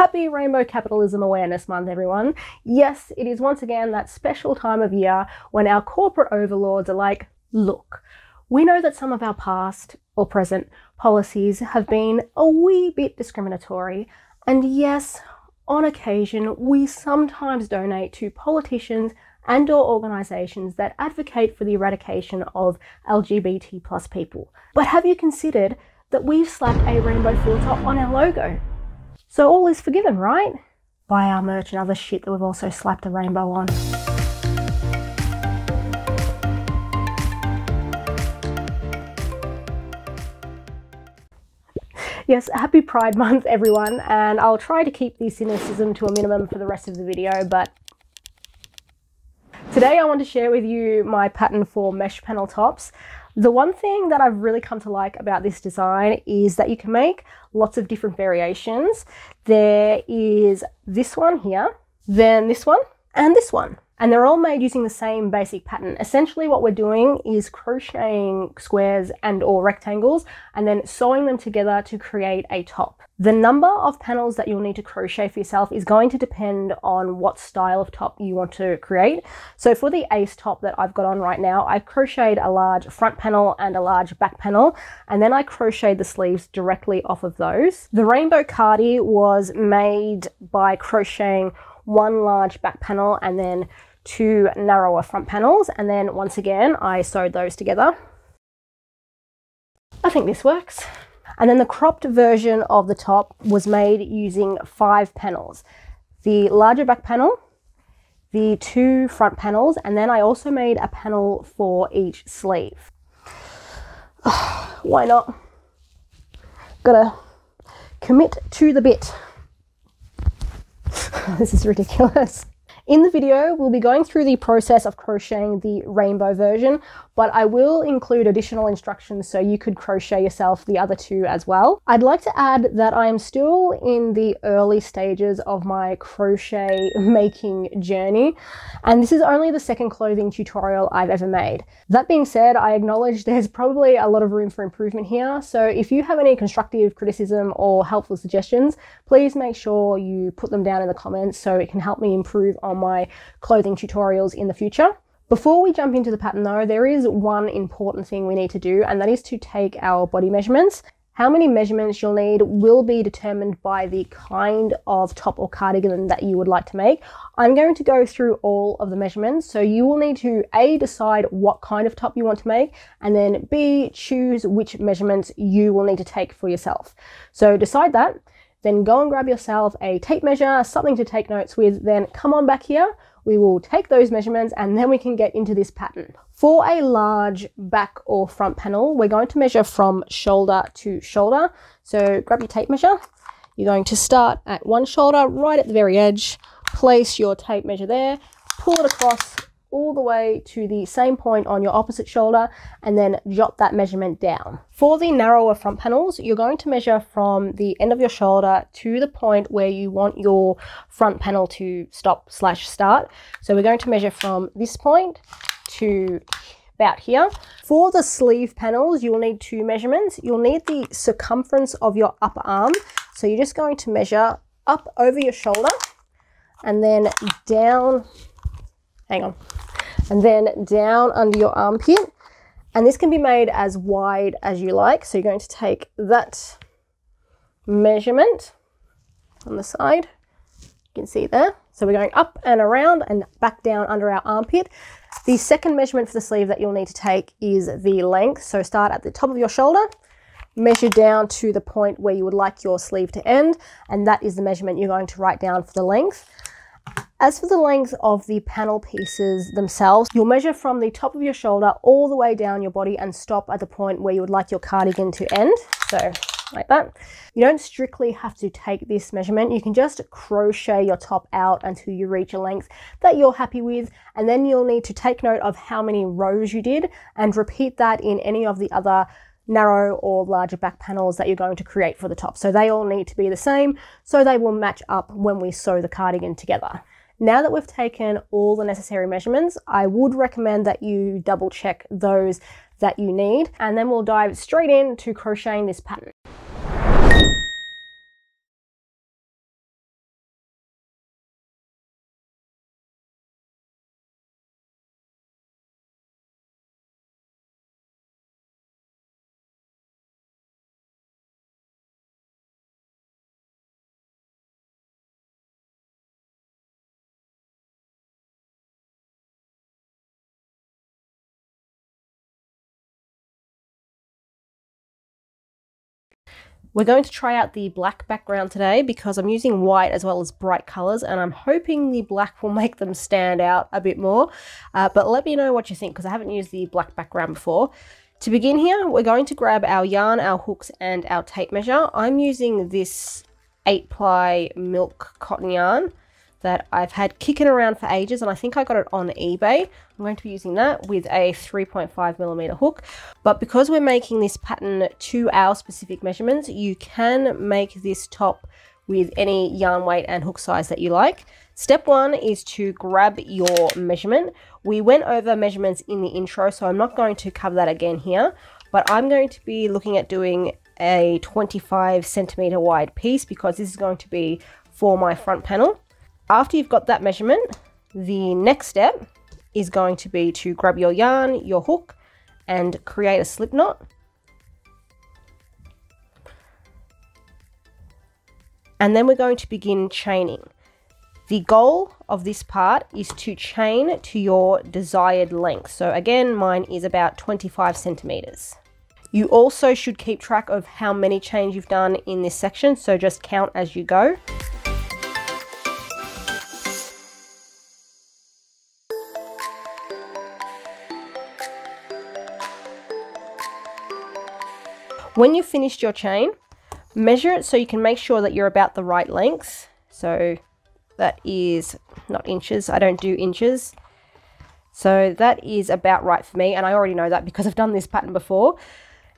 Happy Rainbow Capitalism Awareness Month, everyone. Yes, it is once again that special time of year when our corporate overlords are like, look, we know that some of our past or present policies have been a wee bit discriminatory, and yes, on occasion, we sometimes donate to politicians and or organisations that advocate for the eradication of LGBT plus people. But have you considered that we've slapped a rainbow filter on our logo? So all is forgiven, right? Buy our merch and other shit that we've also slapped a rainbow on. Yes, happy Pride Month, everyone, and I'll try to keep the cynicism to a minimum for the rest of the video, but today I want to share with you my pattern for mesh panel tops. The one thing that I've really come to like about this design is that you can make lots of different variations. There is this one here, then this one, and this one and they're all made using the same basic pattern. Essentially what we're doing is crocheting squares and or rectangles and then sewing them together to create a top. The number of panels that you'll need to crochet for yourself is going to depend on what style of top you want to create. So for the ace top that I've got on right now, I crocheted a large front panel and a large back panel, and then I crocheted the sleeves directly off of those. The rainbow cardi was made by crocheting one large back panel and then two narrower front panels and then once again I sewed those together. I think this works. And then the cropped version of the top was made using five panels. The larger back panel, the two front panels, and then I also made a panel for each sleeve. Why not? Gotta commit to the bit. this is ridiculous. In the video, we'll be going through the process of crocheting the rainbow version, but I will include additional instructions so you could crochet yourself the other two as well. I'd like to add that I am still in the early stages of my crochet making journey, and this is only the second clothing tutorial I've ever made. That being said, I acknowledge there's probably a lot of room for improvement here, so if you have any constructive criticism or helpful suggestions, please make sure you put them down in the comments so it can help me improve on my clothing tutorials in the future. Before we jump into the pattern though, there is one important thing we need to do and that is to take our body measurements. How many measurements you'll need will be determined by the kind of top or cardigan that you would like to make. I'm going to go through all of the measurements, so you will need to A, decide what kind of top you want to make, and then B, choose which measurements you will need to take for yourself. So decide that, then go and grab yourself a tape measure, something to take notes with, then come on back here. We will take those measurements and then we can get into this pattern. For a large back or front panel, we're going to measure from shoulder to shoulder. So grab your tape measure. You're going to start at one shoulder, right at the very edge, place your tape measure there, pull it across all the way to the same point on your opposite shoulder and then jot that measurement down. For the narrower front panels, you're going to measure from the end of your shoulder to the point where you want your front panel to stop slash start. So we're going to measure from this point to about here. For the sleeve panels, you'll need two measurements. You'll need the circumference of your upper arm. So you're just going to measure up over your shoulder and then down, hang on, and then down under your armpit. And this can be made as wide as you like. So you're going to take that measurement on the side. You can see there. So we're going up and around and back down under our armpit. The second measurement for the sleeve that you'll need to take is the length. So start at the top of your shoulder, measure down to the point where you would like your sleeve to end, and that is the measurement you're going to write down for the length. As for the length of the panel pieces themselves, you'll measure from the top of your shoulder all the way down your body and stop at the point where you would like your cardigan to end. So like that. You don't strictly have to take this measurement. You can just crochet your top out until you reach a length that you're happy with. And then you'll need to take note of how many rows you did and repeat that in any of the other narrow or larger back panels that you're going to create for the top. So they all need to be the same so they will match up when we sew the cardigan together. Now that we've taken all the necessary measurements, I would recommend that you double check those that you need, and then we'll dive straight into crocheting this pattern. We're going to try out the black background today because I'm using white as well as bright colors and I'm hoping the black will make them stand out a bit more. Uh, but let me know what you think because I haven't used the black background before. To begin here, we're going to grab our yarn, our hooks and our tape measure. I'm using this 8 ply milk cotton yarn that I've had kicking around for ages and I think I got it on eBay. I'm going to be using that with a 3.5 millimeter hook. But because we're making this pattern to our specific measurements, you can make this top with any yarn weight and hook size that you like. Step one is to grab your measurement. We went over measurements in the intro, so I'm not going to cover that again here, but I'm going to be looking at doing a 25 centimeter wide piece because this is going to be for my front panel. After you've got that measurement, the next step is going to be to grab your yarn, your hook, and create a slip knot. And then we're going to begin chaining. The goal of this part is to chain to your desired length. So again, mine is about 25 centimeters. You also should keep track of how many chains you've done in this section, so just count as you go. When you've finished your chain, measure it so you can make sure that you're about the right length. So that is not inches, I don't do inches. So that is about right for me, and I already know that because I've done this pattern before.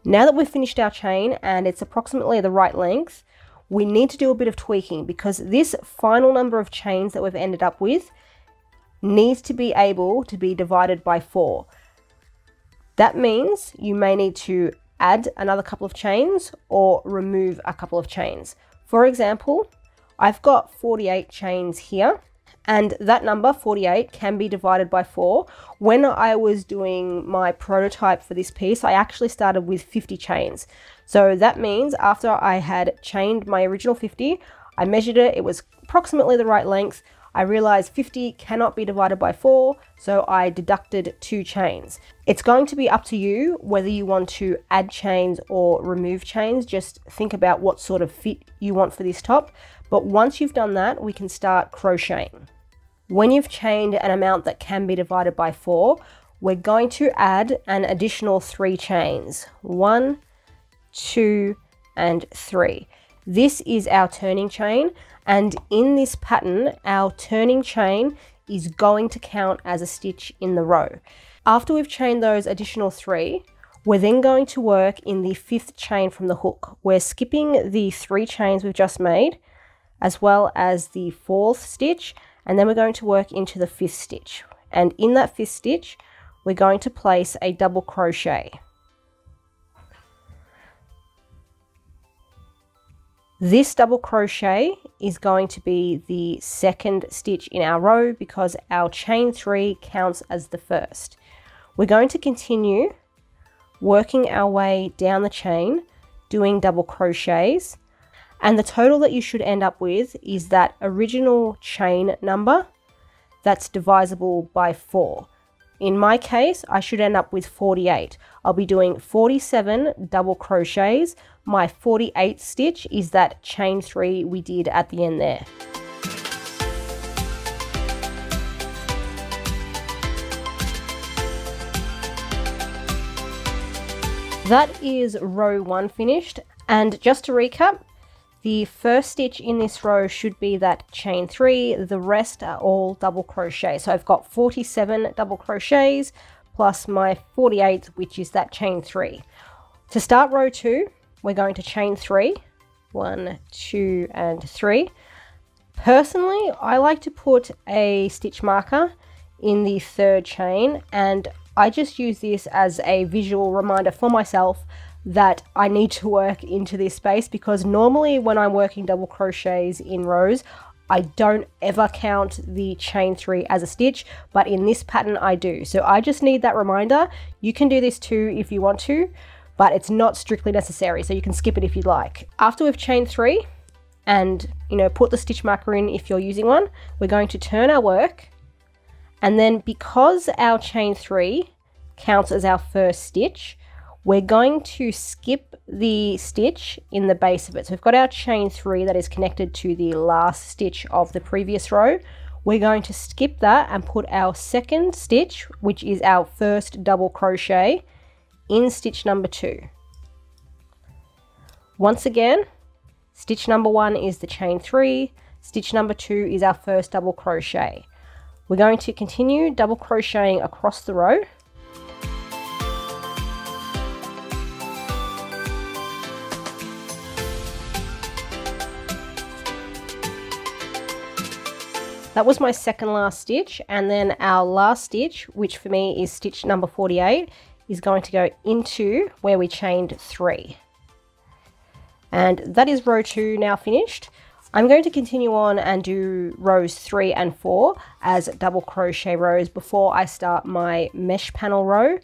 Now that we've finished our chain and it's approximately the right length, we need to do a bit of tweaking because this final number of chains that we've ended up with needs to be able to be divided by four. That means you may need to add another couple of chains or remove a couple of chains. For example, I've got 48 chains here and that number 48 can be divided by 4. When I was doing my prototype for this piece, I actually started with 50 chains. So that means after I had chained my original 50, I measured it, it was approximately the right length. I realized 50 cannot be divided by 4, so I deducted two chains. It's going to be up to you whether you want to add chains or remove chains. Just think about what sort of fit you want for this top. But once you've done that, we can start crocheting. When you've chained an amount that can be divided by 4, we're going to add an additional three chains. One, two, and three. This is our turning chain and in this pattern, our turning chain is going to count as a stitch in the row. After we've chained those additional three, we're then going to work in the fifth chain from the hook. We're skipping the three chains we've just made, as well as the fourth stitch, and then we're going to work into the fifth stitch. And in that fifth stitch, we're going to place a double crochet. This double crochet is going to be the second stitch in our row because our chain three counts as the first. We're going to continue working our way down the chain, doing double crochets, and the total that you should end up with is that original chain number that's divisible by four. In my case, I should end up with 48. I'll be doing 47 double crochets. My 48th stitch is that chain three we did at the end there. That is row one finished. And just to recap, the first stitch in this row should be that chain three, the rest are all double crochet. So I've got 47 double crochets plus my 48th, which is that chain three. To start row two, we're going to chain three, one, two, and three. Personally, I like to put a stitch marker in the third chain and I just use this as a visual reminder for myself that I need to work into this space because normally when I'm working double crochets in rows, I don't ever count the chain three as a stitch, but in this pattern I do. So I just need that reminder. You can do this too if you want to, but it's not strictly necessary, so you can skip it if you'd like. After we've chained three and, you know, put the stitch marker in if you're using one, we're going to turn our work. And then because our chain three counts as our first stitch, we're going to skip the stitch in the base of it. So we've got our chain three that is connected to the last stitch of the previous row. We're going to skip that and put our second stitch, which is our first double crochet, in stitch number two. Once again, stitch number one is the chain three, stitch number two is our first double crochet. We're going to continue double crocheting across the row That was my second last stitch and then our last stitch, which for me is stitch number 48, is going to go into where we chained three. And that is row two now finished. I'm going to continue on and do rows three and four as double crochet rows before I start my mesh panel row.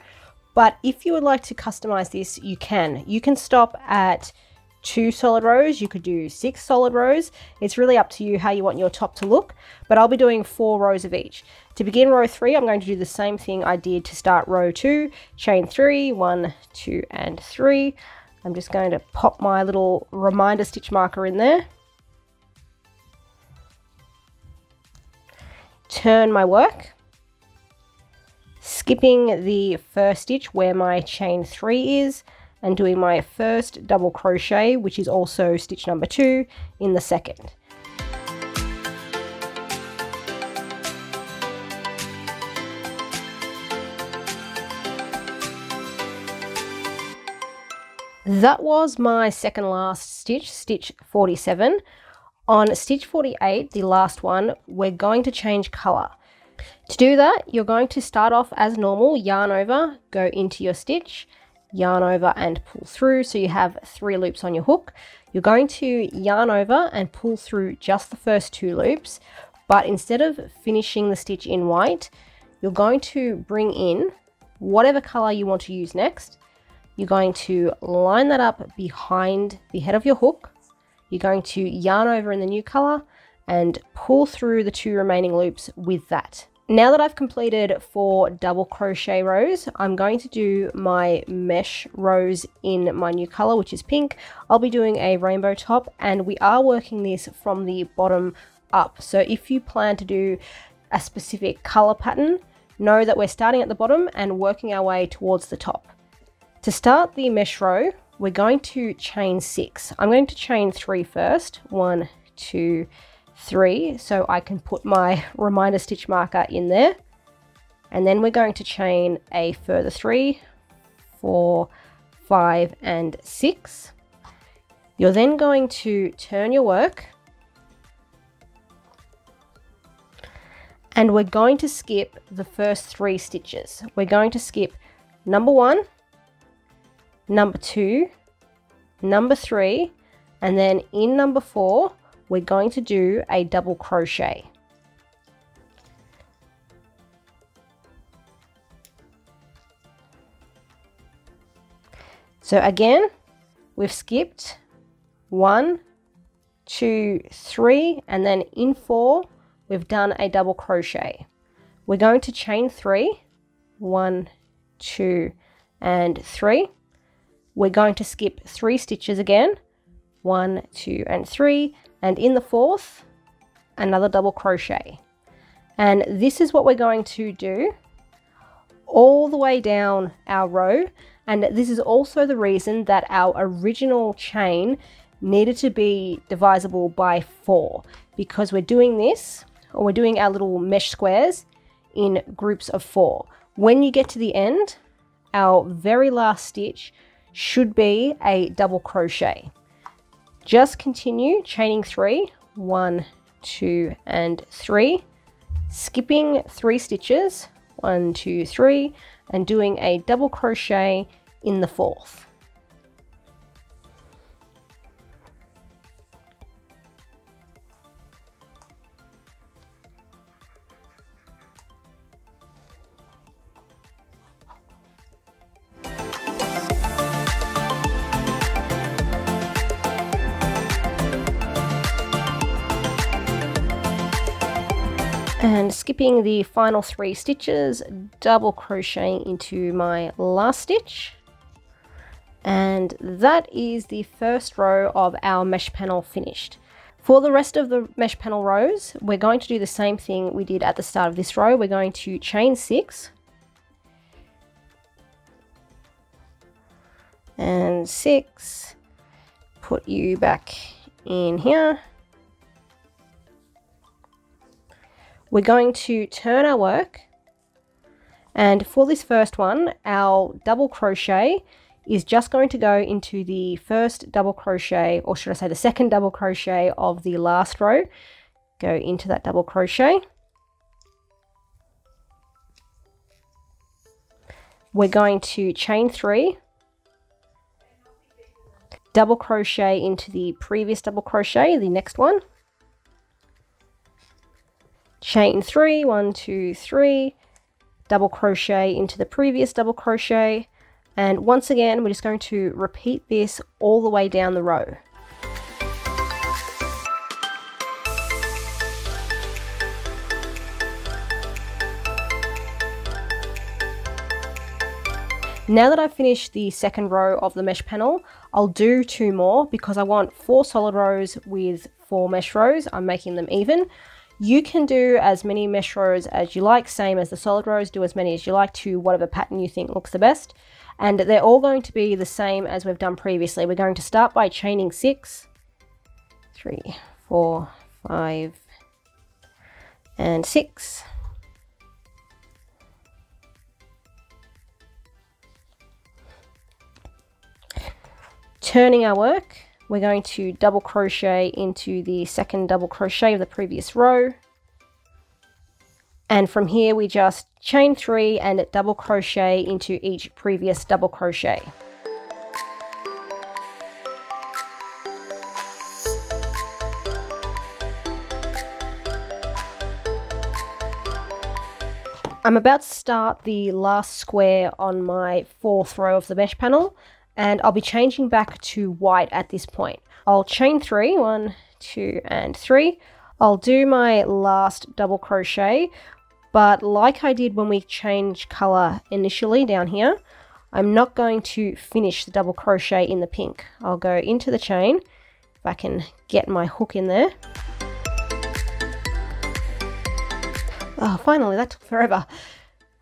But if you would like to customize this, you can. You can stop at two solid rows, you could do six solid rows. It's really up to you how you want your top to look, but I'll be doing four rows of each. To begin row three, I'm going to do the same thing I did to start row two, chain three, one, two, and three. I'm just going to pop my little reminder stitch marker in there. Turn my work, skipping the first stitch where my chain three is, and doing my first double crochet which is also stitch number two in the second. That was my second last stitch, stitch 47. On stitch 48, the last one, we're going to change colour. To do that, you're going to start off as normal, yarn over, go into your stitch, yarn over and pull through. So you have three loops on your hook. You're going to yarn over and pull through just the first two loops, but instead of finishing the stitch in white, you're going to bring in whatever color you want to use next. You're going to line that up behind the head of your hook. You're going to yarn over in the new color and pull through the two remaining loops with that. Now that I've completed four double crochet rows, I'm going to do my mesh rows in my new color, which is pink. I'll be doing a rainbow top and we are working this from the bottom up. So if you plan to do a specific color pattern, know that we're starting at the bottom and working our way towards the top. To start the mesh row, we're going to chain six. I'm going to chain three first. One, two, three so I can put my reminder stitch marker in there. And then we're going to chain a further three four five and six. You're then going to turn your work. And we're going to skip the first three stitches. We're going to skip number one number two number three and then in number four we're going to do a double crochet. So again, we've skipped one, two, three, and then in four, we've done a double crochet. We're going to chain three, one, two, and three. We're going to skip three stitches again, one, two, and three, and in the fourth another double crochet. And this is what we're going to do all the way down our row. And this is also the reason that our original chain needed to be divisible by four because we're doing this or we're doing our little mesh squares in groups of four. When you get to the end our very last stitch should be a double crochet just continue chaining three, one, two, and three, skipping three stitches, one, two, three, and doing a double crochet in the fourth. Skipping the final three stitches double crocheting into my last stitch And that is the first row of our mesh panel finished. For the rest of the mesh panel rows, we're going to do the same thing we did at the start of this row. We're going to chain six. And six. Put you back in here. We're going to turn our work. And for this first one, our double crochet is just going to go into the first double crochet, or should I say the second double crochet of the last row. Go into that double crochet. We're going to chain three, double crochet into the previous double crochet, the next one. Chain three, one, two, three, double crochet into the previous double crochet, and once again, we're just going to repeat this all the way down the row. Now that I've finished the second row of the mesh panel, I'll do two more because I want four solid rows with four mesh rows. I'm making them even. You can do as many mesh rows as you like, same as the solid rows, do as many as you like to whatever pattern you think looks the best and they're all going to be the same as we've done previously. We're going to start by chaining six, three, four, five, and six. Turning our work, we're going to double crochet into the second double crochet of the previous row. And from here we just chain three and double crochet into each previous double crochet. I'm about to start the last square on my fourth row of the mesh panel and I'll be changing back to white at this point. I'll chain three, one, two, and three. I'll do my last double crochet but like I did when we changed color initially down here, I'm not going to finish the double crochet in the pink. I'll go into the chain, if I can get my hook in there. Oh, finally, that took forever.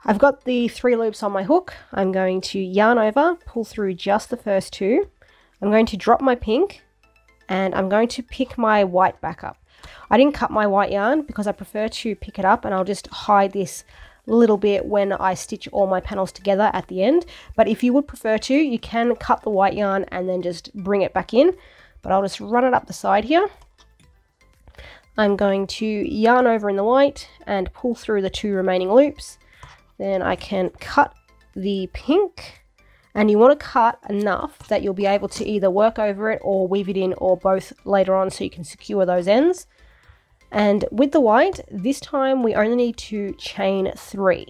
I've got the three loops on my hook. I'm going to yarn over, pull through just the first two. I'm going to drop my pink and I'm going to pick my white back up. I didn't cut my white yarn because I prefer to pick it up and I'll just hide this little bit when I stitch all my panels together at the end. But if you would prefer to, you can cut the white yarn and then just bring it back in. But I'll just run it up the side here. I'm going to yarn over in the white and pull through the two remaining loops. Then I can cut the pink and you want to cut enough that you'll be able to either work over it or weave it in or both later on so you can secure those ends. And with the white, this time we only need to chain three.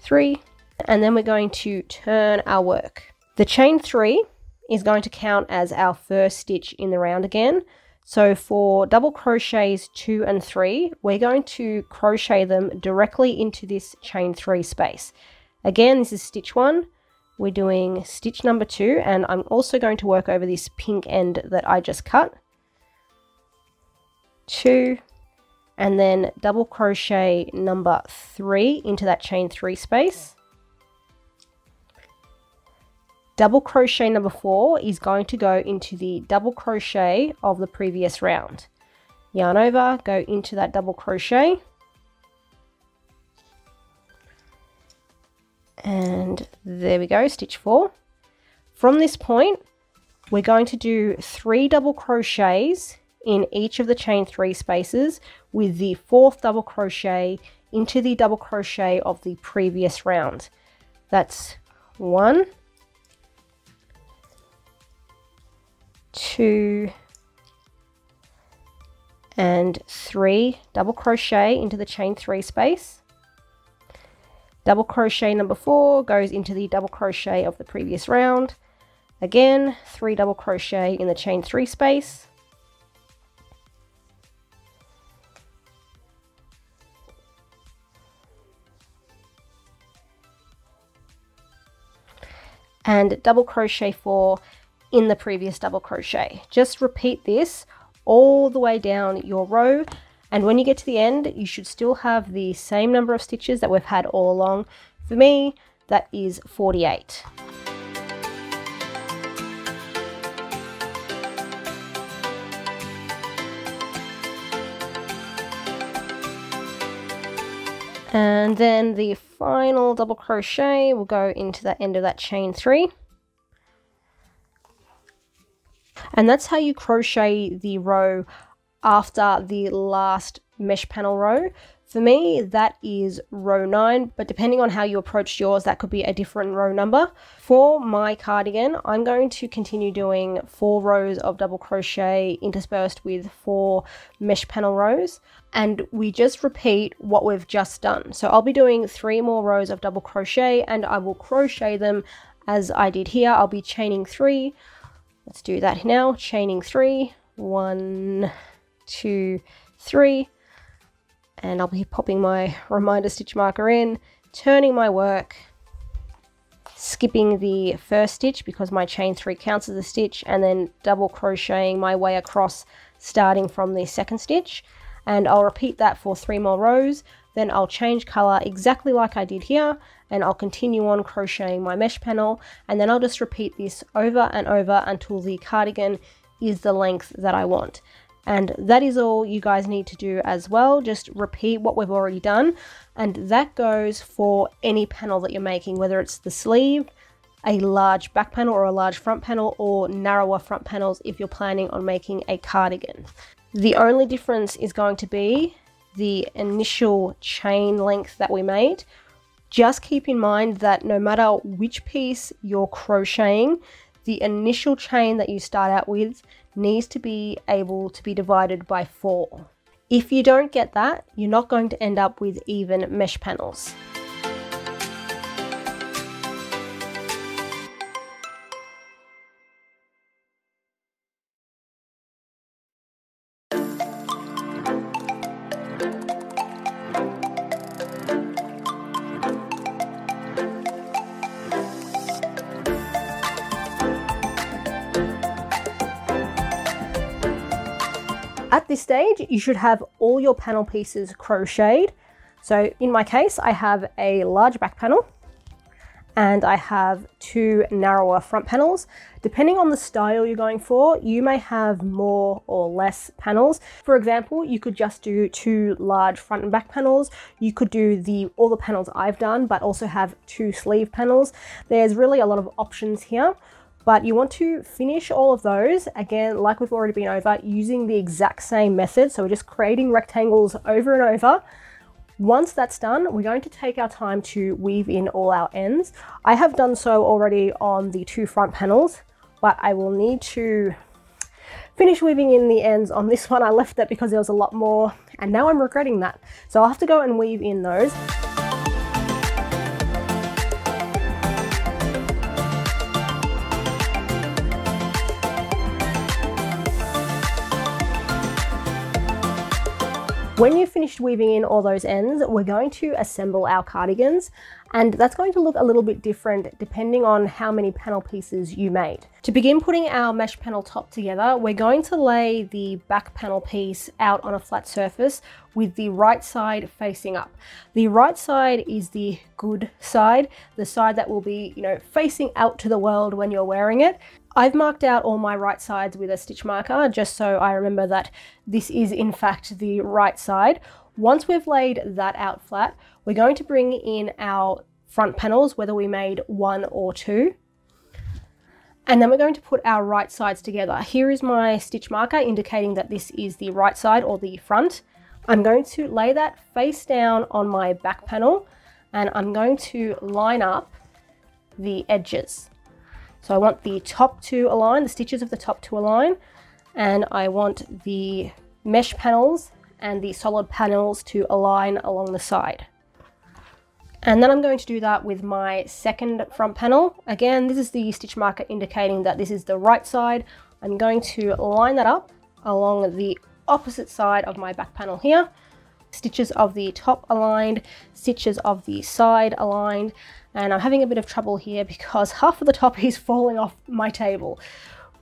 Three, and then we're going to turn our work. The chain three is going to count as our first stitch in the round again. So for double crochets two and three, we're going to crochet them directly into this chain three space. Again, this is stitch one. We're doing stitch number two, and I'm also going to work over this pink end that I just cut two, and then double crochet number three into that chain three space. Double crochet number four is going to go into the double crochet of the previous round. Yarn over, go into that double crochet. And there we go, stitch four. From this point, we're going to do three double crochets in each of the chain three spaces with the fourth double crochet into the double crochet of the previous round. That's one, two, and three double crochet into the chain three space. Double crochet number four goes into the double crochet of the previous round. Again, three double crochet in the chain three space. and double crochet four in the previous double crochet. Just repeat this all the way down your row and when you get to the end you should still have the same number of stitches that we've had all along. For me that is 48. And then the final double crochet will go into the end of that chain three. And that's how you crochet the row after the last mesh panel row. For me, that is row 9, but depending on how you approach yours, that could be a different row number. For my cardigan, I'm going to continue doing four rows of double crochet interspersed with four mesh panel rows, and we just repeat what we've just done. So I'll be doing three more rows of double crochet, and I will crochet them as I did here. I'll be chaining three. Let's do that now. Chaining three, one, two, three and I'll be popping my reminder stitch marker in, turning my work, skipping the first stitch because my chain three counts as a stitch, and then double crocheting my way across starting from the second stitch. And I'll repeat that for three more rows. Then I'll change color exactly like I did here, and I'll continue on crocheting my mesh panel. And then I'll just repeat this over and over until the cardigan is the length that I want. And that is all you guys need to do as well. Just repeat what we've already done. And that goes for any panel that you're making, whether it's the sleeve, a large back panel or a large front panel, or narrower front panels if you're planning on making a cardigan. The only difference is going to be the initial chain length that we made. Just keep in mind that no matter which piece you're crocheting, the initial chain that you start out with needs to be able to be divided by 4. If you don't get that, you're not going to end up with even mesh panels. You should have all your panel pieces crocheted. So in my case, I have a large back panel and I have two narrower front panels. Depending on the style you're going for, you may have more or less panels. For example, you could just do two large front and back panels. You could do the all the panels I've done, but also have two sleeve panels. There's really a lot of options here but you want to finish all of those again like we've already been over using the exact same method. So we're just creating rectangles over and over. Once that's done we're going to take our time to weave in all our ends. I have done so already on the two front panels but I will need to finish weaving in the ends on this one. I left that because there was a lot more and now I'm regretting that. So I'll have to go and weave in those When you've finished weaving in all those ends, we're going to assemble our cardigans and that's going to look a little bit different depending on how many panel pieces you made. To begin putting our mesh panel top together, we're going to lay the back panel piece out on a flat surface with the right side facing up. The right side is the good side, the side that will be, you know, facing out to the world when you're wearing it. I've marked out all my right sides with a stitch marker just so I remember that this is in fact the right side. Once we've laid that out flat, we're going to bring in our front panels, whether we made one or two. And then we're going to put our right sides together. Here is my stitch marker indicating that this is the right side or the front. I'm going to lay that face down on my back panel and I'm going to line up the edges. So I want the top to align, the stitches of the top to align, and I want the mesh panels and the solid panels to align along the side. And then I'm going to do that with my second front panel. Again, this is the stitch marker indicating that this is the right side. I'm going to line that up along the opposite side of my back panel here. Stitches of the top aligned, stitches of the side aligned, and I'm having a bit of trouble here because half of the top is falling off my table.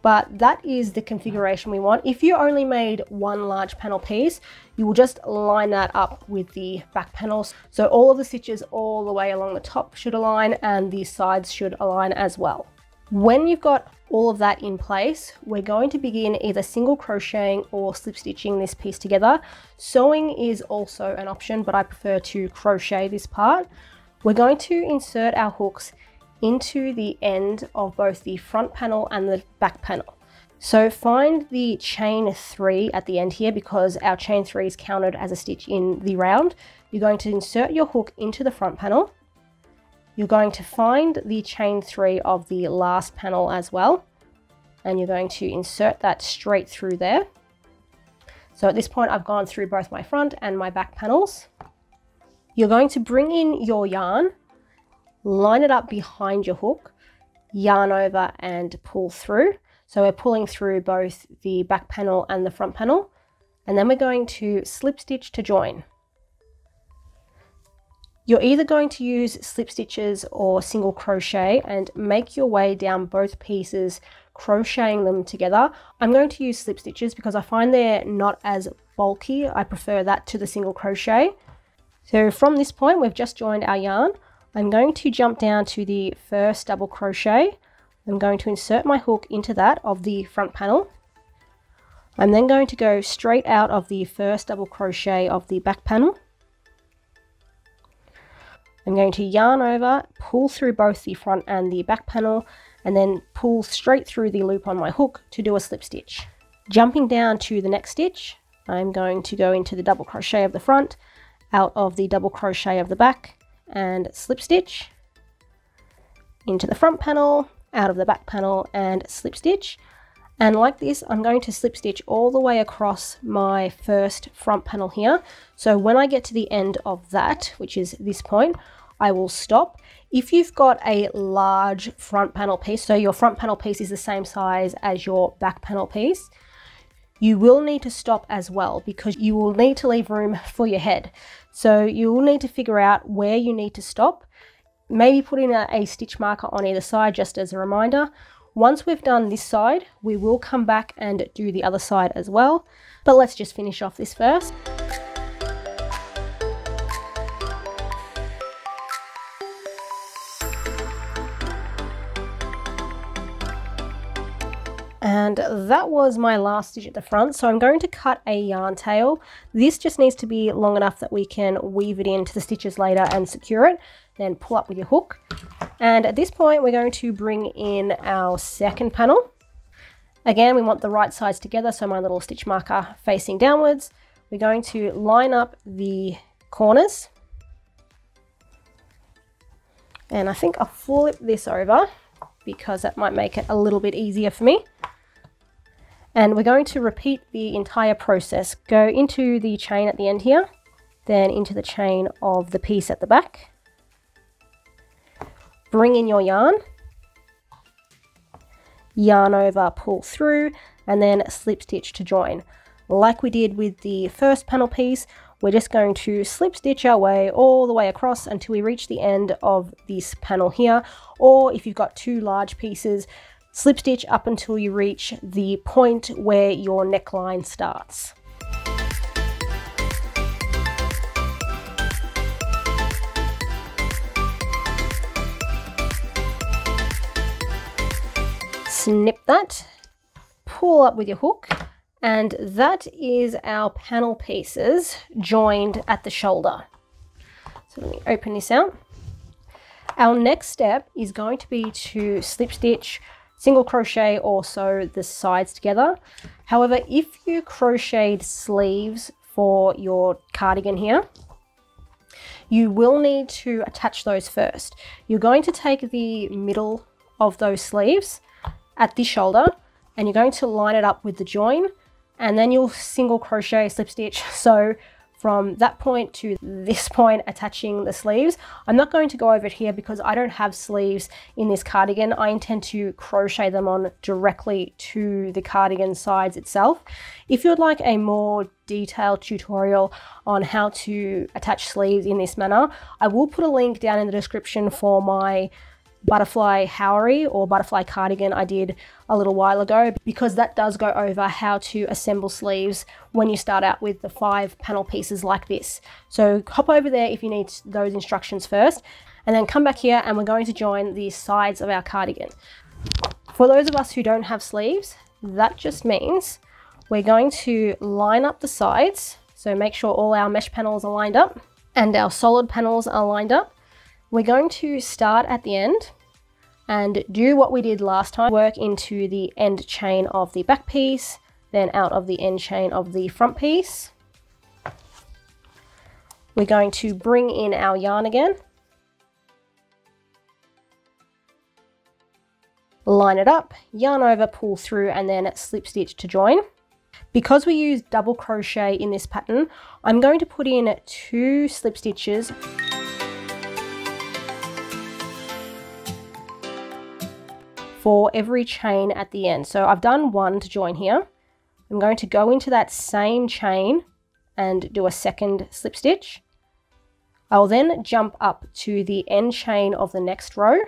But that is the configuration we want. If you only made one large panel piece, you will just line that up with the back panels. So all of the stitches all the way along the top should align and the sides should align as well. When you've got all of that in place, we're going to begin either single crocheting or slip stitching this piece together. Sewing is also an option, but I prefer to crochet this part. We're going to insert our hooks into the end of both the front panel and the back panel. So find the chain three at the end here because our chain three is counted as a stitch in the round. You're going to insert your hook into the front panel. You're going to find the chain three of the last panel as well. And you're going to insert that straight through there. So at this point, I've gone through both my front and my back panels. You're going to bring in your yarn line it up behind your hook, yarn over and pull through. So we're pulling through both the back panel and the front panel. And then we're going to slip stitch to join. You're either going to use slip stitches or single crochet and make your way down both pieces, crocheting them together. I'm going to use slip stitches because I find they're not as bulky. I prefer that to the single crochet. So from this point, we've just joined our yarn. I'm going to jump down to the first double crochet. I'm going to insert my hook into that of the front panel. I'm then going to go straight out of the first double crochet of the back panel. I'm going to yarn over, pull through both the front and the back panel, and then pull straight through the loop on my hook to do a slip stitch. Jumping down to the next stitch, I'm going to go into the double crochet of the front, out of the double crochet of the back, and slip stitch into the front panel, out of the back panel and slip stitch. And like this, I'm going to slip stitch all the way across my first front panel here. So when I get to the end of that, which is this point, I will stop. If you've got a large front panel piece, so your front panel piece is the same size as your back panel piece, you will need to stop as well because you will need to leave room for your head. So you will need to figure out where you need to stop. Maybe put in a, a stitch marker on either side just as a reminder. Once we've done this side, we will come back and do the other side as well. But let's just finish off this first. And that was my last stitch at the front. So I'm going to cut a yarn tail. This just needs to be long enough that we can weave it into the stitches later and secure it. Then pull up with your hook. And at this point, we're going to bring in our second panel. Again, we want the right sides together, so my little stitch marker facing downwards. We're going to line up the corners. And I think I'll flip this over because that might make it a little bit easier for me. And we're going to repeat the entire process. Go into the chain at the end here, then into the chain of the piece at the back. Bring in your yarn, yarn over, pull through, and then slip stitch to join. Like we did with the first panel piece, we're just going to slip stitch our way all the way across until we reach the end of this panel here. Or if you've got two large pieces, Slip stitch up until you reach the point where your neckline starts. Snip that, pull up with your hook, and that is our panel pieces joined at the shoulder. So let me open this out. Our next step is going to be to slip stitch single crochet or sew the sides together. However, if you crocheted sleeves for your cardigan here, you will need to attach those first. You're going to take the middle of those sleeves at this shoulder and you're going to line it up with the join and then you'll single crochet slip stitch so from that point to this point attaching the sleeves. I'm not going to go over it here because I don't have sleeves in this cardigan. I intend to crochet them on directly to the cardigan sides itself. If you'd like a more detailed tutorial on how to attach sleeves in this manner, I will put a link down in the description for my butterfly Haori or butterfly cardigan I did a little while ago because that does go over how to assemble sleeves when you start out with the five panel pieces like this. So hop over there if you need those instructions first and then come back here and we're going to join the sides of our cardigan. For those of us who don't have sleeves, that just means we're going to line up the sides. So make sure all our mesh panels are lined up and our solid panels are lined up we're going to start at the end and do what we did last time, work into the end chain of the back piece, then out of the end chain of the front piece. We're going to bring in our yarn again. Line it up, yarn over, pull through, and then slip stitch to join. Because we use double crochet in this pattern, I'm going to put in two slip stitches for every chain at the end. So I've done one to join here. I'm going to go into that same chain and do a second slip stitch. I'll then jump up to the end chain of the next row,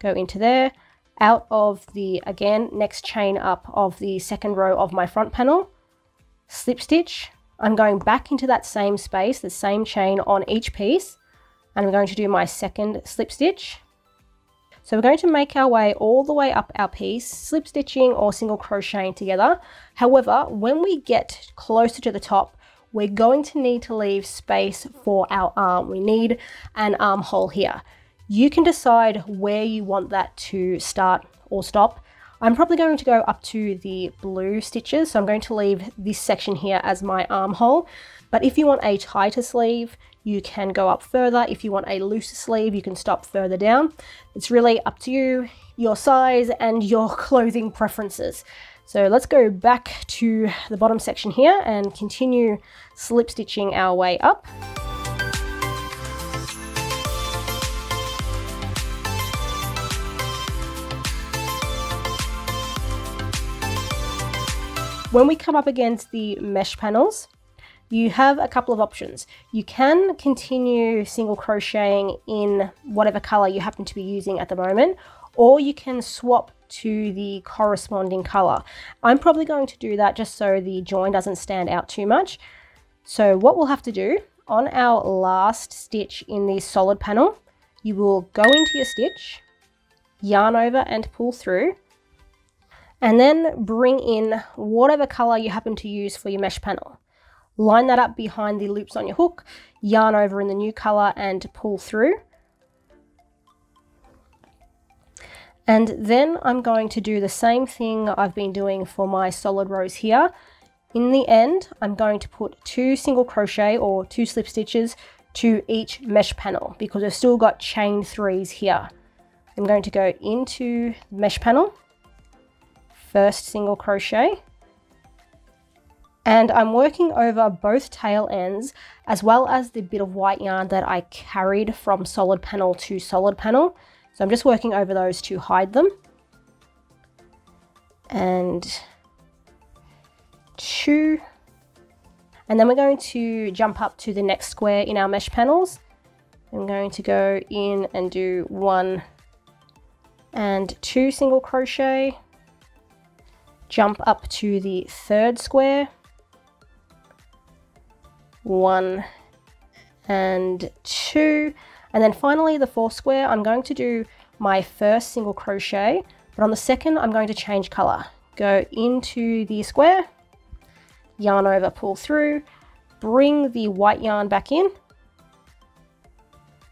go into there, out of the, again, next chain up of the second row of my front panel, slip stitch. I'm going back into that same space, the same chain on each piece, and I'm going to do my second slip stitch. So we're going to make our way all the way up our piece, slip stitching or single crocheting together. However, when we get closer to the top, we're going to need to leave space for our arm. We need an armhole here. You can decide where you want that to start or stop. I'm probably going to go up to the blue stitches, so I'm going to leave this section here as my armhole. But if you want a tighter sleeve, you can go up further. If you want a looser sleeve, you can stop further down. It's really up to you, your size and your clothing preferences. So let's go back to the bottom section here and continue slip stitching our way up. When we come up against the mesh panels, you have a couple of options. You can continue single crocheting in whatever color you happen to be using at the moment, or you can swap to the corresponding color. I'm probably going to do that just so the join doesn't stand out too much. So what we'll have to do on our last stitch in the solid panel, you will go into your stitch, yarn over and pull through, and then bring in whatever color you happen to use for your mesh panel. Line that up behind the loops on your hook, yarn over in the new color and pull through. And then I'm going to do the same thing I've been doing for my solid rows here. In the end, I'm going to put two single crochet or two slip stitches to each mesh panel because I've still got chain threes here. I'm going to go into mesh panel, first single crochet, and I'm working over both tail ends as well as the bit of white yarn that I carried from solid panel to solid panel. So I'm just working over those to hide them. And two. And then we're going to jump up to the next square in our mesh panels. I'm going to go in and do one and two single crochet. Jump up to the third square one and two. And then finally the four square, I'm going to do my first single crochet, but on the second, I'm going to change color. Go into the square, yarn over, pull through, bring the white yarn back in,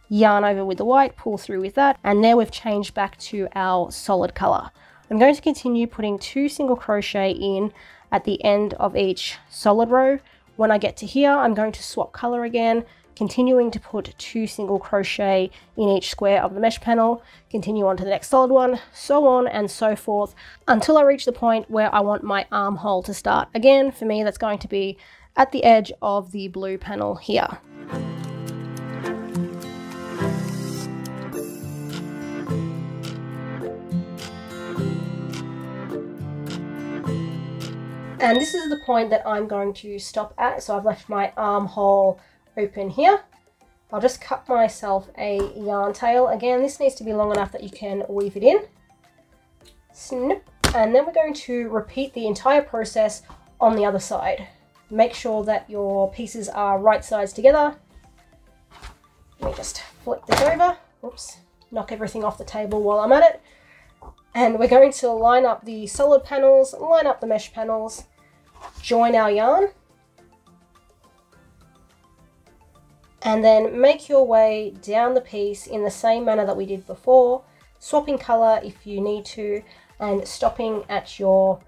yarn over with the white, pull through with that, and there we've changed back to our solid color. I'm going to continue putting two single crochet in at the end of each solid row when I get to here, I'm going to swap color again, continuing to put two single crochet in each square of the mesh panel, continue on to the next solid one, so on and so forth, until I reach the point where I want my armhole to start. Again, for me, that's going to be at the edge of the blue panel here. And this is the point that I'm going to stop at. So I've left my armhole open here. I'll just cut myself a yarn tail. Again, this needs to be long enough that you can weave it in. Snip. And then we're going to repeat the entire process on the other side. Make sure that your pieces are right sides together. Let me just flip this over. Oops, knock everything off the table while I'm at it. And we're going to line up the solid panels, line up the mesh panels, join our yarn and then make your way down the piece in the same manner that we did before, swapping colour if you need to and stopping at your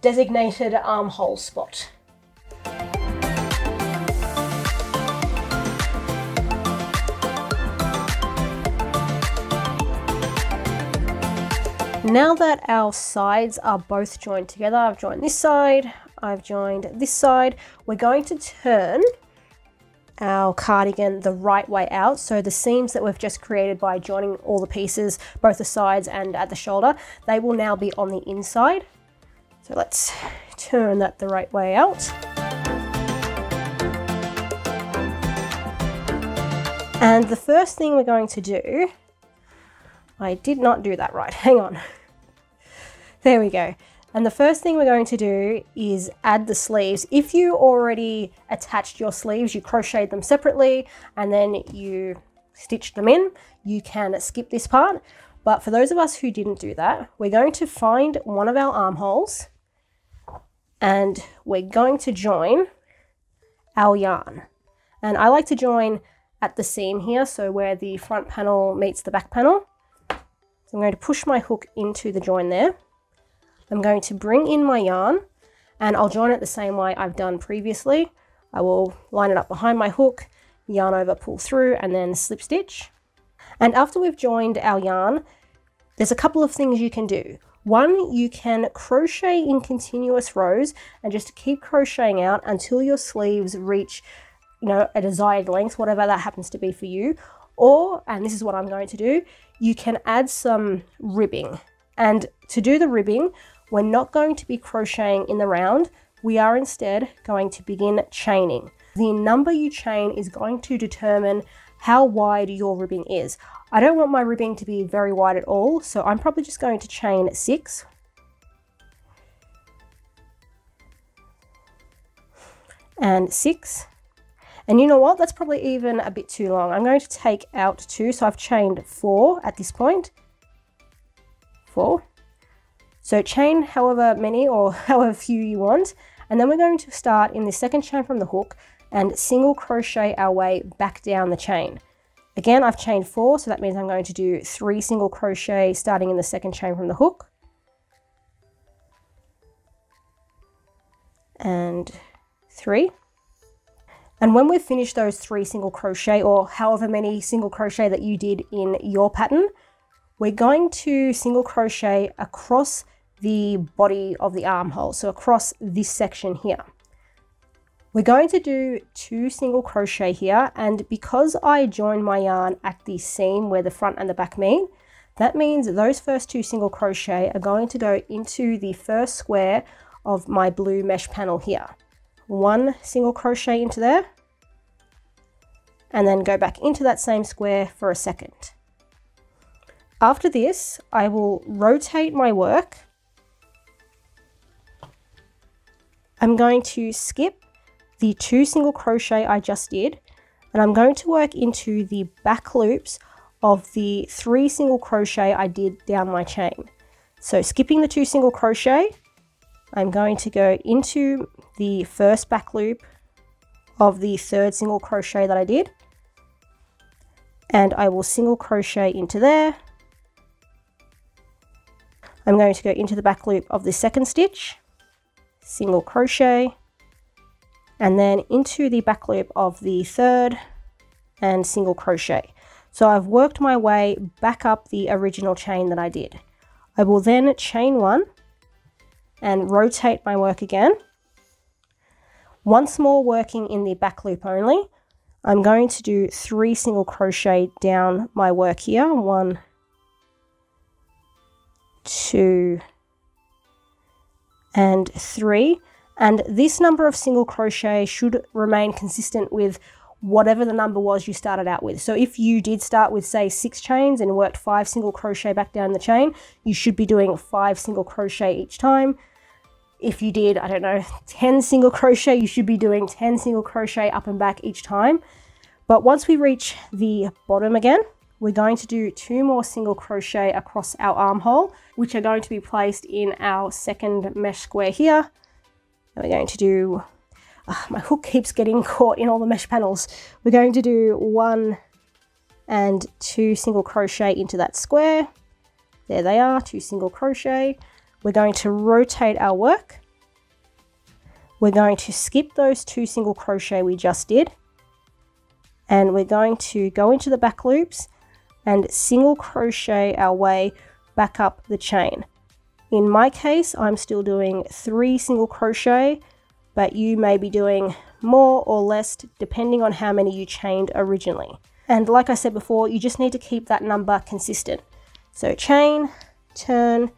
designated armhole spot. Now that our sides are both joined together, I've joined this side, I've joined this side. We're going to turn our cardigan the right way out. So the seams that we've just created by joining all the pieces, both the sides and at the shoulder, they will now be on the inside. So let's turn that the right way out. And the first thing we're going to do, I did not do that right, hang on. There we go. And the first thing we're going to do is add the sleeves. If you already attached your sleeves, you crocheted them separately and then you stitched them in, you can skip this part. But for those of us who didn't do that, we're going to find one of our armholes and we're going to join our yarn. And I like to join at the seam here, so where the front panel meets the back panel. So I'm going to push my hook into the join there. I'm going to bring in my yarn and I'll join it the same way I've done previously. I will line it up behind my hook, yarn over, pull through, and then slip stitch. And after we've joined our yarn, there's a couple of things you can do. One, you can crochet in continuous rows and just keep crocheting out until your sleeves reach, you know, a desired length, whatever that happens to be for you. Or, and this is what I'm going to do, you can add some ribbing. And to do the ribbing, we're not going to be crocheting in the round. We are instead going to begin chaining. The number you chain is going to determine how wide your ribbing is. I don't want my ribbing to be very wide at all, so I'm probably just going to chain six. And six. And you know what? That's probably even a bit too long. I'm going to take out two, so I've chained four at this point. Four. So chain however many or however few you want. And then we're going to start in the second chain from the hook and single crochet our way back down the chain. Again, I've chained four, so that means I'm going to do three single crochet starting in the second chain from the hook. And three. And when we've finished those three single crochet or however many single crochet that you did in your pattern, we're going to single crochet across the body of the armhole, so across this section here. We're going to do two single crochet here and because I joined my yarn at the seam where the front and the back meet, that means those first two single crochet are going to go into the first square of my blue mesh panel here. One single crochet into there and then go back into that same square for a second. After this, I will rotate my work I'm going to skip the two single crochet I just did and I'm going to work into the back loops of the three single crochet I did down my chain. So skipping the two single crochet, I'm going to go into the first back loop of the third single crochet that I did and I will single crochet into there. I'm going to go into the back loop of the second stitch single crochet and then into the back loop of the third and single crochet. So I've worked my way back up the original chain that I did. I will then chain one and rotate my work again. Once more working in the back loop only, I'm going to do three single crochet down my work here. One, two, and three. And this number of single crochet should remain consistent with whatever the number was you started out with. So if you did start with say six chains and worked five single crochet back down the chain, you should be doing five single crochet each time. If you did, I don't know, 10 single crochet, you should be doing 10 single crochet up and back each time. But once we reach the bottom again, we're going to do two more single crochet across our armhole, which are going to be placed in our second mesh square here. And we're going to do uh, my hook keeps getting caught in all the mesh panels. We're going to do one and two single crochet into that square. There they are, two single crochet. We're going to rotate our work. We're going to skip those two single crochet we just did. And we're going to go into the back loops and single crochet our way back up the chain. In my case, I'm still doing three single crochet but you may be doing more or less depending on how many you chained originally. And like I said before, you just need to keep that number consistent. So chain, turn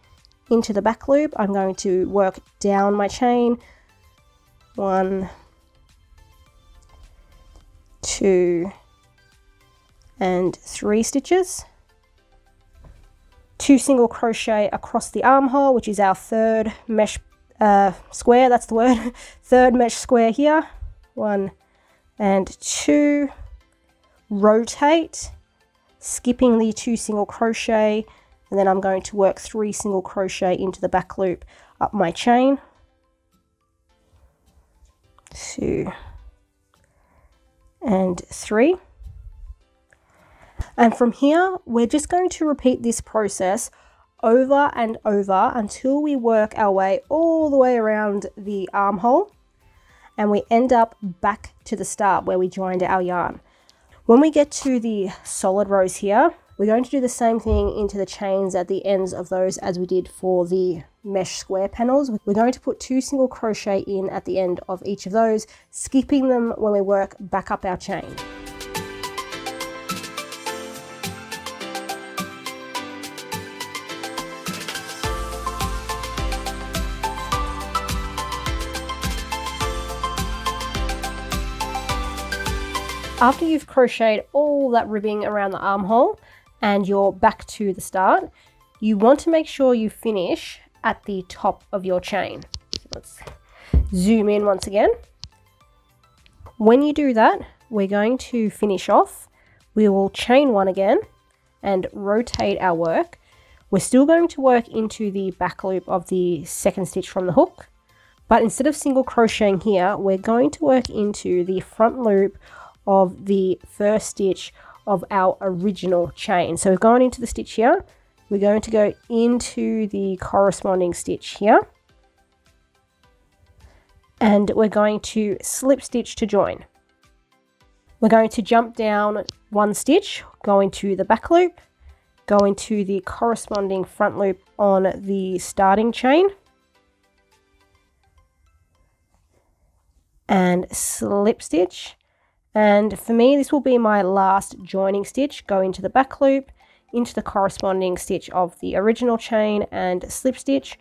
into the back loop. I'm going to work down my chain. One, two, and three stitches. Two single crochet across the armhole, which is our third mesh uh, square, that's the word, third mesh square here, one and two, rotate, skipping the two single crochet, and then I'm going to work three single crochet into the back loop up my chain, two, and three. And from here, we're just going to repeat this process over and over until we work our way all the way around the armhole and we end up back to the start where we joined our yarn. When we get to the solid rows here, we're going to do the same thing into the chains at the ends of those as we did for the mesh square panels. We're going to put two single crochet in at the end of each of those, skipping them when we work back up our chain. After you've crocheted all that ribbing around the armhole and you're back to the start, you want to make sure you finish at the top of your chain. Let's zoom in once again. When you do that, we're going to finish off. We will chain one again and rotate our work. We're still going to work into the back loop of the second stitch from the hook, but instead of single crocheting here, we're going to work into the front loop of the first stitch of our original chain. So we've gone into the stitch here. We're going to go into the corresponding stitch here. And we're going to slip stitch to join. We're going to jump down one stitch, go into the back loop, go into the corresponding front loop on the starting chain, and slip stitch and for me, this will be my last joining stitch. Go into the back loop, into the corresponding stitch of the original chain and slip stitch.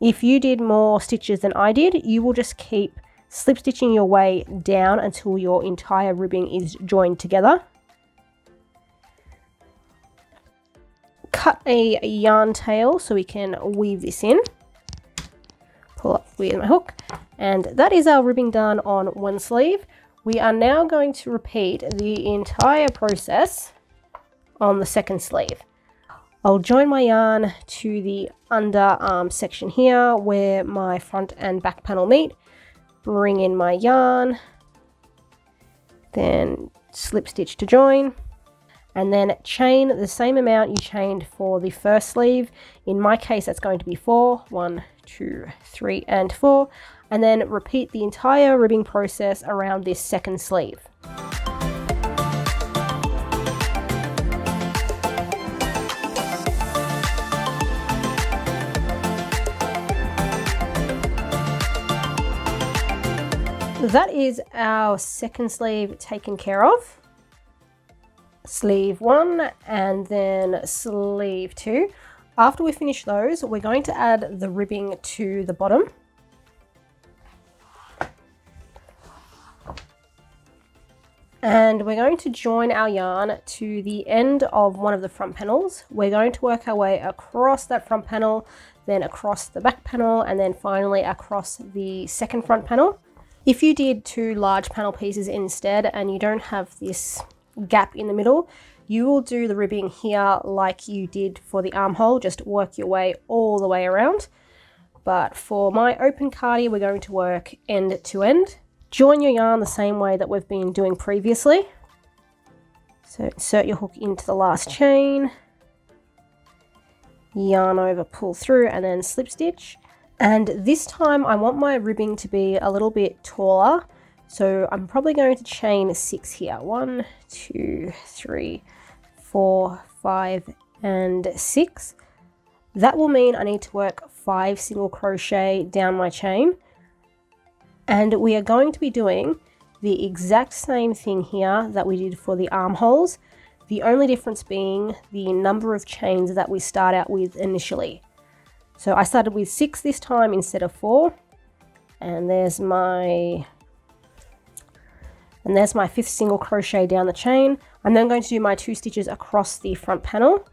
If you did more stitches than I did, you will just keep slip stitching your way down until your entire ribbing is joined together. Cut a yarn tail so we can weave this in. Pull up with my hook. And that is our ribbing done on one sleeve. We are now going to repeat the entire process on the second sleeve. I'll join my yarn to the underarm section here where my front and back panel meet. Bring in my yarn, then slip stitch to join, and then chain the same amount you chained for the first sleeve. In my case, that's going to be four, one, two, three, and four and then repeat the entire ribbing process around this second sleeve. That is our second sleeve taken care of. Sleeve one and then sleeve two. After we finish those, we're going to add the ribbing to the bottom. And we're going to join our yarn to the end of one of the front panels. We're going to work our way across that front panel, then across the back panel, and then finally across the second front panel. If you did two large panel pieces instead and you don't have this gap in the middle, you will do the ribbing here like you did for the armhole, just work your way all the way around. But for my open cardi, we're going to work end to end. Join your yarn the same way that we've been doing previously. So insert your hook into the last chain, yarn over, pull through, and then slip stitch. And this time I want my ribbing to be a little bit taller. So I'm probably going to chain six here. One, two, three, four, five, and six. That will mean I need to work five single crochet down my chain. And we are going to be doing the exact same thing here that we did for the armholes. The only difference being the number of chains that we start out with initially. So I started with six this time instead of four. And there's my and there's my fifth single crochet down the chain. I'm then going to do my two stitches across the front panel.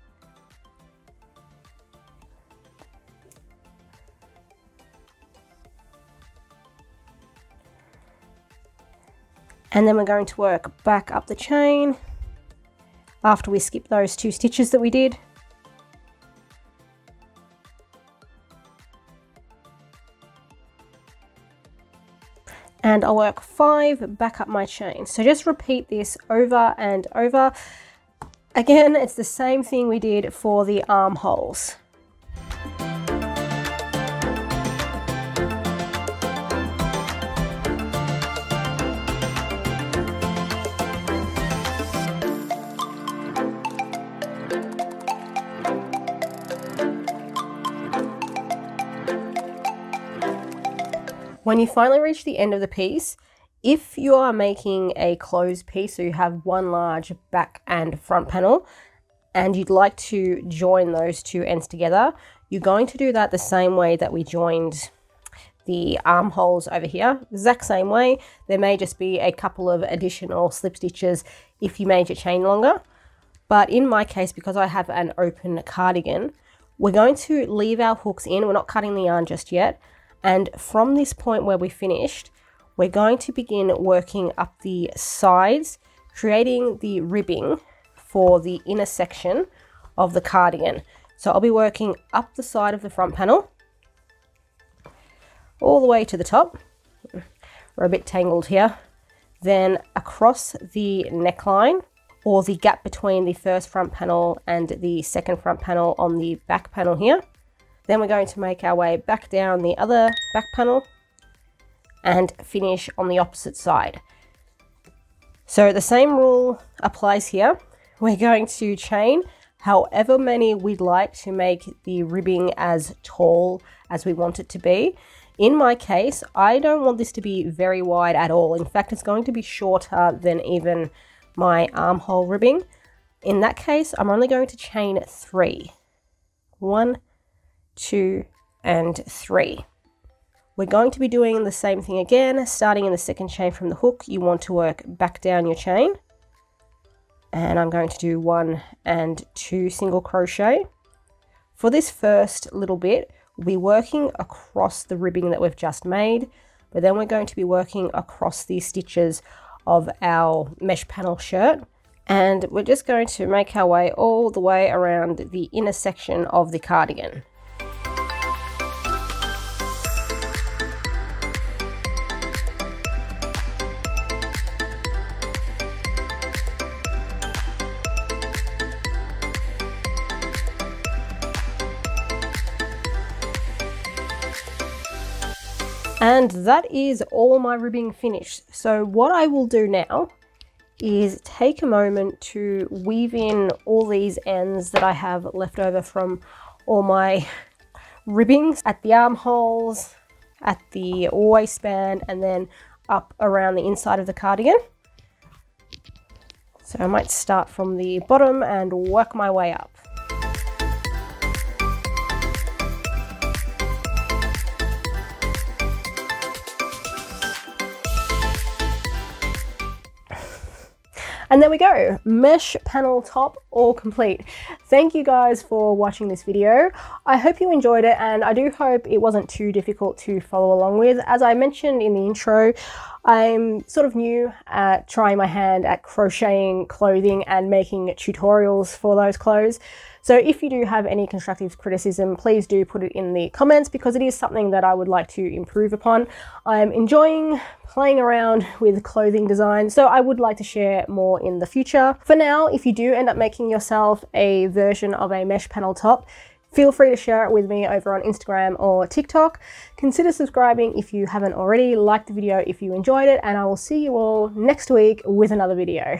And then we're going to work back up the chain after we skip those two stitches that we did. and I'll work five back up my chain. So just repeat this over and over. Again, it's the same thing we did for the armholes. When you finally reach the end of the piece, if you are making a closed piece, so you have one large back and front panel, and you'd like to join those two ends together, you're going to do that the same way that we joined the armholes over here, exact same way. There may just be a couple of additional slip stitches if you made your chain longer. But in my case, because I have an open cardigan, we're going to leave our hooks in. We're not cutting the yarn just yet. And from this point where we finished, we're going to begin working up the sides, creating the ribbing for the inner section of the cardigan. So I'll be working up the side of the front panel, all the way to the top. We're a bit tangled here. Then across the neckline, or the gap between the first front panel and the second front panel on the back panel here. Then we're going to make our way back down the other back panel and finish on the opposite side. So the same rule applies here. We're going to chain however many we'd like to make the ribbing as tall as we want it to be. In my case, I don't want this to be very wide at all. In fact, it's going to be shorter than even my armhole ribbing. In that case, I'm only going to chain three. One, two, and three. We're going to be doing the same thing again, starting in the second chain from the hook. You want to work back down your chain. And I'm going to do one and two single crochet. For this first little bit, we'll be working across the ribbing that we've just made, but then we're going to be working across the stitches of our mesh panel shirt. And we're just going to make our way all the way around the inner section of the cardigan. And that is all my ribbing finished. So what I will do now is take a moment to weave in all these ends that I have left over from all my ribbings at the armholes, at the waistband, and then up around the inside of the cardigan. So I might start from the bottom and work my way up. And there we go, mesh panel top all complete. Thank you guys for watching this video. I hope you enjoyed it and I do hope it wasn't too difficult to follow along with. As I mentioned in the intro, I'm sort of new at trying my hand at crocheting clothing and making tutorials for those clothes. So if you do have any constructive criticism, please do put it in the comments because it is something that I would like to improve upon. I'm enjoying playing around with clothing design, so I would like to share more in the future. For now, if you do end up making yourself a version of a mesh panel top, Feel free to share it with me over on Instagram or TikTok. Consider subscribing if you haven't already, like the video if you enjoyed it, and I will see you all next week with another video.